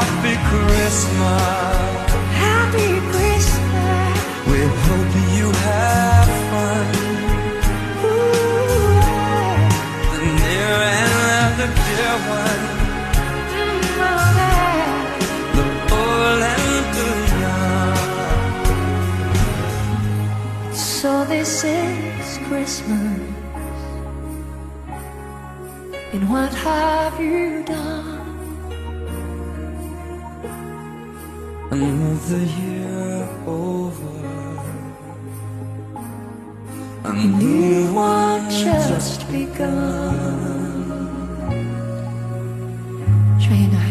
Happy Christmas. Happy Christmas. We hope you have fun. Ooh. The near and the dear one. Mm-hmm. The old and the young. So this is Christmas. And what have you done? Another year over. A new one just begun. Trying to